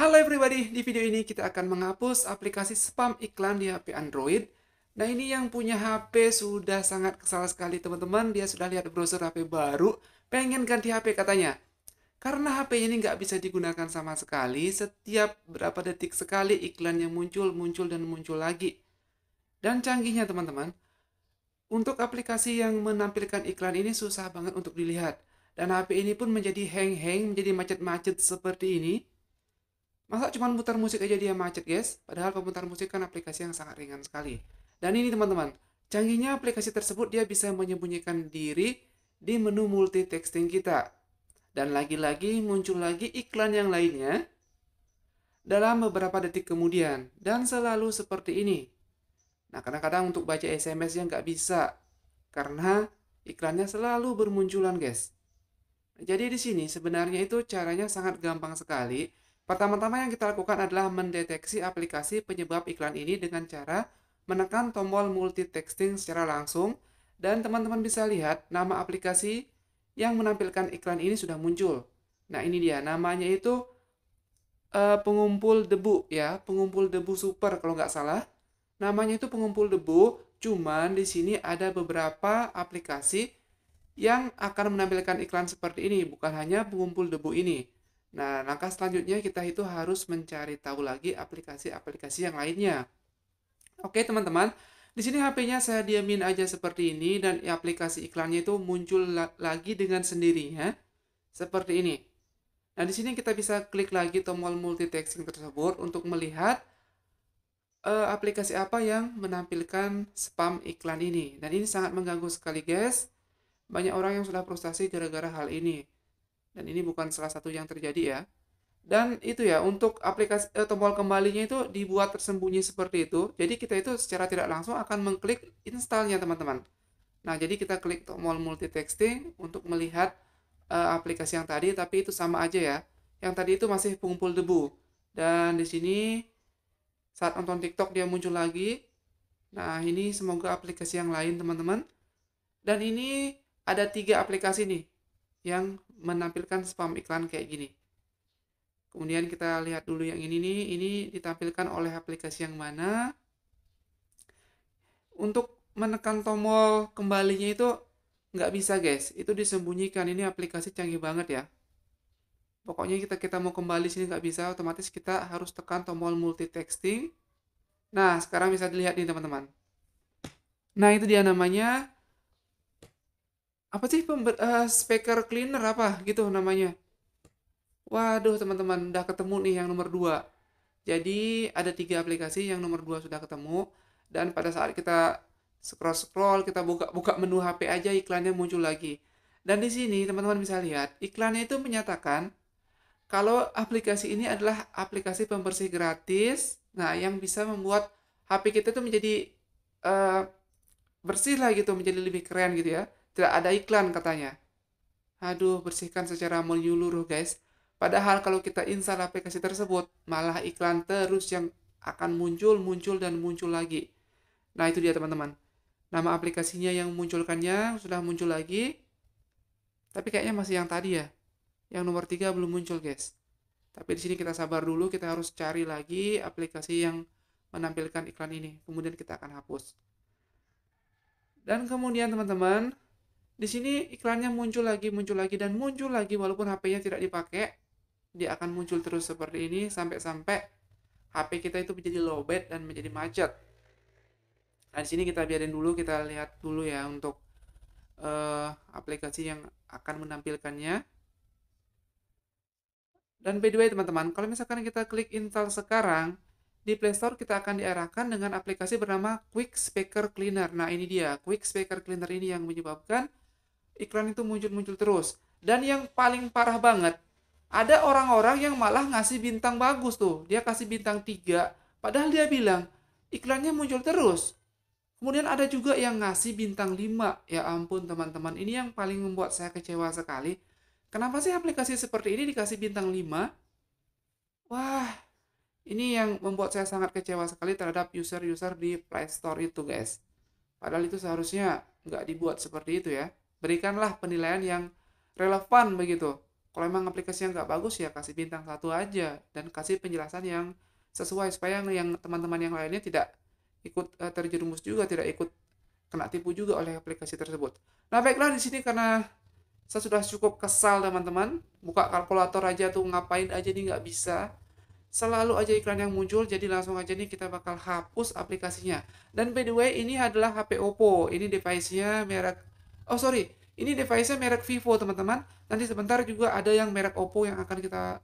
Halo everybody, di video ini kita akan menghapus aplikasi spam iklan di HP Android. Nah ini yang punya HP sudah sangat kesal sekali teman-teman, dia sudah lihat browser HP baru, pengen ganti HP katanya. Karena HP ini nggak bisa digunakan sama sekali, setiap berapa detik sekali iklan yang muncul, muncul, dan muncul lagi. Dan canggihnya teman-teman, untuk aplikasi yang menampilkan iklan ini susah banget untuk dilihat. Dan HP ini pun menjadi hang-hang, menjadi macet-macet seperti ini. Masa cuma putar musik aja dia macet guys? Padahal pemutar musik kan aplikasi yang sangat ringan sekali. Dan ini teman-teman, canggihnya aplikasi tersebut dia bisa menyembunyikan diri di menu multitasking kita. Dan lagi-lagi muncul lagi iklan yang lainnya dalam beberapa detik kemudian. Dan selalu seperti ini. Nah kadang-kadang untuk baca SMS yang nggak bisa. Karena iklannya selalu bermunculan guys. Jadi di sini sebenarnya itu caranya sangat gampang sekali Pertama-tama yang kita lakukan adalah mendeteksi aplikasi penyebab iklan ini dengan cara menekan tombol multitasking secara langsung dan teman-teman bisa lihat nama aplikasi yang menampilkan iklan ini sudah muncul. Nah, ini dia namanya itu uh, pengumpul debu ya, pengumpul debu super kalau nggak salah. Namanya itu pengumpul debu, cuman di sini ada beberapa aplikasi yang akan menampilkan iklan seperti ini, bukan hanya pengumpul debu ini. Nah, langkah selanjutnya kita itu harus mencari tahu lagi aplikasi-aplikasi yang lainnya. Oke, teman-teman. Di sini HP-nya saya diamin aja seperti ini dan aplikasi iklannya itu muncul la lagi dengan sendirinya seperti ini. Nah, di sini kita bisa klik lagi tombol multitasking tersebut untuk melihat uh, aplikasi apa yang menampilkan spam iklan ini. Dan ini sangat mengganggu sekali, guys. Banyak orang yang sudah frustasi gara-gara hal ini dan ini bukan salah satu yang terjadi ya. Dan itu ya untuk aplikasi eh, tombol kembalinya itu dibuat tersembunyi seperti itu. Jadi kita itu secara tidak langsung akan mengklik installnya teman-teman. Nah jadi kita klik tombol multitasking untuk melihat uh, aplikasi yang tadi tapi itu sama aja ya. Yang tadi itu masih pengumpul debu. Dan di sini saat nonton TikTok dia muncul lagi. Nah ini semoga aplikasi yang lain teman-teman. Dan ini ada tiga aplikasi nih yang menampilkan spam iklan kayak gini. Kemudian kita lihat dulu yang ini nih, ini ditampilkan oleh aplikasi yang mana. Untuk menekan tombol kembalinya itu nggak bisa guys, itu disembunyikan. Ini aplikasi canggih banget ya. Pokoknya kita kita mau kembali sini nggak bisa, otomatis kita harus tekan tombol multitasking. Nah, sekarang bisa dilihat nih teman-teman. Nah, itu dia namanya apa sih pember, uh, speaker cleaner apa gitu namanya? Waduh teman-teman udah ketemu nih yang nomor dua. Jadi ada tiga aplikasi yang nomor dua sudah ketemu. Dan pada saat kita scroll scroll kita buka buka menu HP aja iklannya muncul lagi. Dan di sini teman-teman bisa lihat iklannya itu menyatakan kalau aplikasi ini adalah aplikasi pembersih gratis. Nah yang bisa membuat HP kita itu menjadi uh, bersih lah gitu menjadi lebih keren gitu ya tidak ada iklan katanya. Aduh, bersihkan secara menyeluruh guys. Padahal kalau kita install aplikasi tersebut, malah iklan terus yang akan muncul, muncul, dan muncul lagi. Nah, itu dia teman-teman. Nama aplikasinya yang munculkannya sudah muncul lagi. Tapi kayaknya masih yang tadi ya. Yang nomor tiga belum muncul guys. Tapi di sini kita sabar dulu, kita harus cari lagi aplikasi yang menampilkan iklan ini. Kemudian kita akan hapus. Dan kemudian teman-teman, di sini iklannya muncul lagi, muncul lagi, dan muncul lagi walaupun HP-nya tidak dipakai. Dia akan muncul terus seperti ini sampai-sampai HP kita itu menjadi lowbat dan menjadi macet. Nah, di sini kita biarin dulu, kita lihat dulu ya untuk uh, aplikasi yang akan menampilkannya. Dan by the way teman-teman, kalau misalkan kita klik install sekarang, di Play Store kita akan diarahkan dengan aplikasi bernama Quick Speaker Cleaner. Nah, ini dia, Quick Speaker Cleaner ini yang menyebabkan iklan itu muncul-muncul terus. Dan yang paling parah banget, ada orang-orang yang malah ngasih bintang bagus tuh. Dia kasih bintang 3, padahal dia bilang iklannya muncul terus. Kemudian ada juga yang ngasih bintang 5. Ya ampun teman-teman, ini yang paling membuat saya kecewa sekali. Kenapa sih aplikasi seperti ini dikasih bintang 5? Wah, ini yang membuat saya sangat kecewa sekali terhadap user-user di Play Store itu guys. Padahal itu seharusnya nggak dibuat seperti itu ya berikanlah penilaian yang relevan begitu. Kalau emang aplikasinya nggak bagus ya kasih bintang satu aja dan kasih penjelasan yang sesuai supaya yang teman-teman yang lainnya tidak ikut uh, terjerumus juga, tidak ikut kena tipu juga oleh aplikasi tersebut. Nah baiklah di sini karena saya sudah cukup kesal teman-teman, buka kalkulator aja tuh ngapain aja nih nggak bisa. Selalu aja iklan yang muncul, jadi langsung aja nih kita bakal hapus aplikasinya. Dan by the way, ini adalah HP Oppo. Ini device-nya merek, oh sorry, ini device-nya merek Vivo teman-teman. Nanti sebentar juga ada yang merek Oppo yang akan kita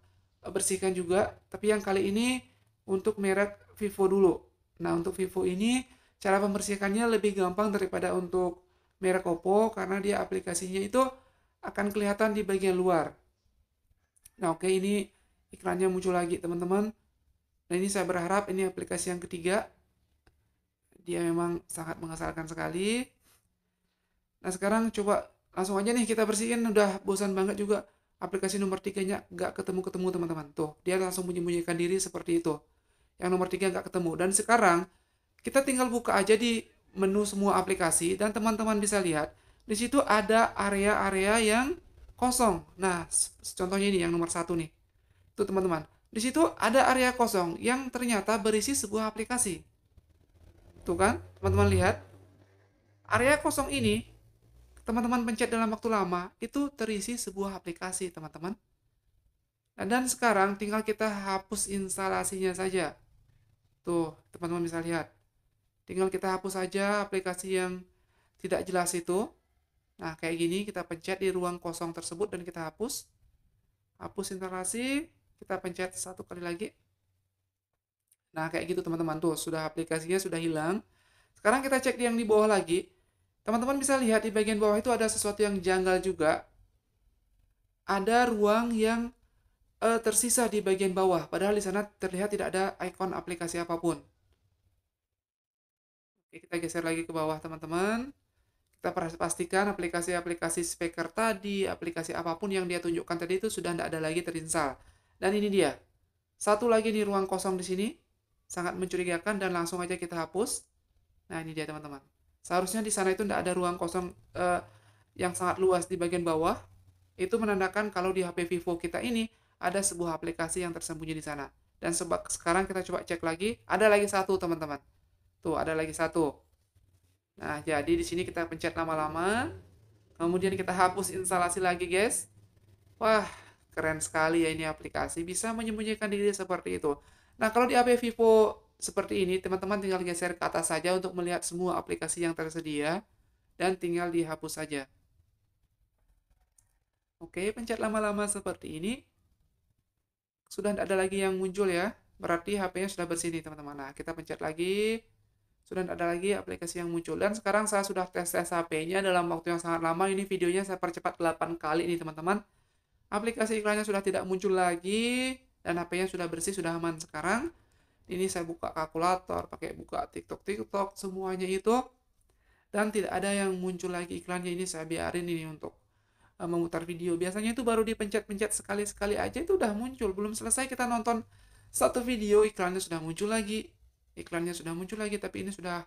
bersihkan juga. Tapi yang kali ini untuk merek Vivo dulu. Nah untuk Vivo ini cara pembersihkannya lebih gampang daripada untuk merek Oppo karena dia aplikasinya itu akan kelihatan di bagian luar. Nah oke ini iklannya muncul lagi teman-teman. Nah ini saya berharap ini aplikasi yang ketiga. Dia memang sangat mengesalkan sekali. Nah sekarang coba langsung aja nih kita bersihin. Udah bosan banget juga aplikasi nomor tiganya nggak ketemu-ketemu teman-teman. Tuh dia langsung menyembunyikan diri seperti itu. Yang nomor tiga nggak ketemu. Dan sekarang kita tinggal buka aja di menu semua aplikasi dan teman-teman bisa lihat di situ ada area-area yang kosong. Nah contohnya ini yang nomor satu nih. Tuh teman-teman di situ ada area kosong yang ternyata berisi sebuah aplikasi. Tuh kan teman-teman lihat? Area kosong ini teman-teman pencet dalam waktu lama, itu terisi sebuah aplikasi, teman-teman. Nah, dan sekarang tinggal kita hapus instalasinya saja. Tuh, teman-teman bisa lihat. Tinggal kita hapus saja aplikasi yang tidak jelas itu. Nah, kayak gini kita pencet di ruang kosong tersebut dan kita hapus. Hapus instalasi, kita pencet satu kali lagi. Nah, kayak gitu teman-teman. Tuh, sudah aplikasinya sudah hilang. Sekarang kita cek yang di bawah lagi Teman-teman bisa lihat di bagian bawah itu ada sesuatu yang janggal juga. Ada ruang yang uh, tersisa di bagian bawah, padahal di sana terlihat tidak ada ikon aplikasi apa pun. Oke, kita geser lagi ke bawah teman-teman. Kita pastikan aplikasi-aplikasi speaker tadi, aplikasi apa pun yang dia tunjukkan tadi itu sudah tidak ada lagi terinstal. Dan ini dia. Satu lagi di ruang kosong di sini. Sangat mencurigakan dan langsung aja kita hapus. Nah, ini dia teman-teman. Seharusnya di sana itu tidak ada ruang kosong uh, yang sangat luas di bagian bawah. Itu menandakan kalau di HP Vivo kita ini ada sebuah aplikasi yang tersembunyi di sana. Dan sebab sekarang kita coba cek lagi, ada lagi satu teman-teman. Tuh, ada lagi satu. Nah, jadi di sini kita pencet lama-lama. Kemudian kita hapus instalasi lagi, guys. Wah, keren sekali ya ini aplikasi. Bisa menyembunyikan diri seperti itu. Nah, kalau di HP Vivo seperti ini, teman-teman tinggal geser ke atas saja untuk melihat semua aplikasi yang tersedia dan tinggal dihapus saja. Oke, pencet lama-lama seperti ini. Sudah tidak ada lagi yang muncul ya. Berarti HP-nya sudah bersih nih teman-teman. Nah, kita pencet lagi. Sudah tidak ada lagi aplikasi yang muncul. Dan sekarang saya sudah tes-tes HP-nya dalam waktu yang sangat lama. Ini videonya saya percepat 8 kali nih teman-teman. Aplikasi iklannya sudah tidak muncul lagi. Dan HP-nya sudah bersih, sudah aman sekarang ini saya buka kalkulator pakai buka TikTok TikTok semuanya itu. Dan tidak ada yang muncul lagi iklannya. Ini saya biarin ini untuk uh, memutar video. Biasanya itu baru dipencet-pencet sekali-sekali aja itu udah muncul. Belum selesai kita nonton satu video iklannya sudah muncul lagi. Iklannya sudah muncul lagi tapi ini sudah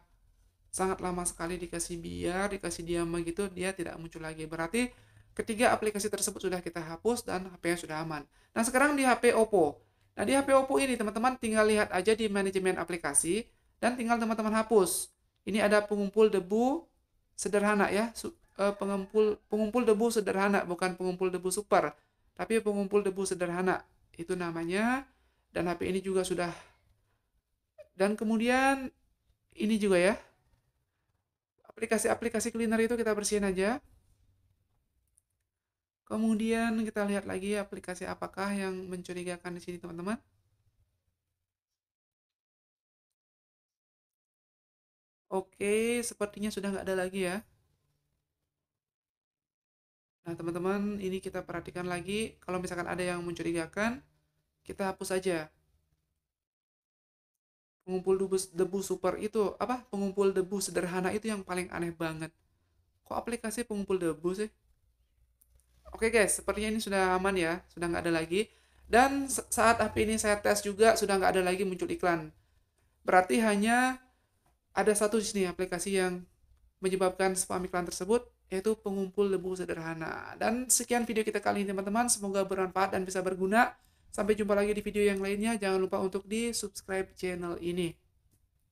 sangat lama sekali dikasih biar dikasih diam begitu dia tidak muncul lagi. Berarti ketiga aplikasi tersebut sudah kita hapus dan HP-nya sudah aman. Nah sekarang di HP Oppo Nah, di HP Oppo ini teman-teman tinggal lihat aja di manajemen aplikasi dan tinggal teman-teman hapus. Ini ada pengumpul debu sederhana ya, eh, pengumpul pengumpul debu sederhana bukan pengumpul debu super, tapi pengumpul debu sederhana. Itu namanya dan HP ini juga sudah dan kemudian ini juga ya. Aplikasi-aplikasi cleaner itu kita bersihin aja. Kemudian kita lihat lagi aplikasi apakah yang mencurigakan di sini teman-teman. Oke, sepertinya sudah nggak ada lagi ya. Nah, teman-teman, ini kita perhatikan lagi. Kalau misalkan ada yang mencurigakan, kita hapus saja. Pengumpul debu, debu super itu, apa? Pengumpul debu sederhana itu yang paling aneh banget. Kok aplikasi pengumpul debu sih? Oke guys, sepertinya ini sudah aman ya, sudah nggak ada lagi. Dan saat HP ini saya tes juga sudah nggak ada lagi muncul iklan. Berarti hanya ada satu di sini aplikasi yang menyebabkan spam iklan tersebut, yaitu pengumpul debu sederhana. Dan sekian video kita kali ini teman-teman, semoga bermanfaat dan bisa berguna. Sampai jumpa lagi di video yang lainnya. Jangan lupa untuk di subscribe channel ini.